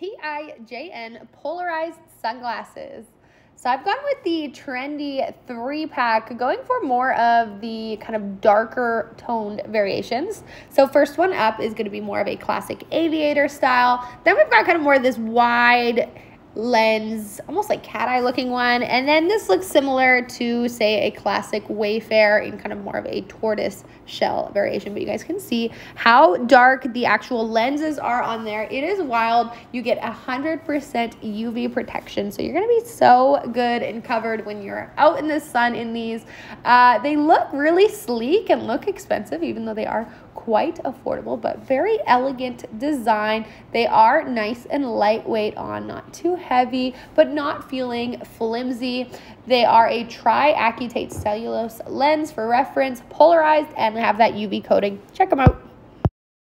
TIJN polarized sunglasses. So I've gone with the trendy three pack, going for more of the kind of darker toned variations. So first one up is gonna be more of a classic aviator style. Then we've got kind of more of this wide lens, almost like cat eye looking one. And then this looks similar to say a classic Wayfarer in kind of more of a tortoise shell variation. But you guys can see how dark the actual lenses are on there. It is wild. You get 100% UV protection. So you're going to be so good and covered when you're out in the sun in these. Uh, they look really sleek and look expensive, even though they are quite affordable, but very elegant design. They are nice and lightweight on, not too heavy, but not feeling flimsy. They are a triacetate cellulose lens for reference, polarized, and have that UV coating. Check them out.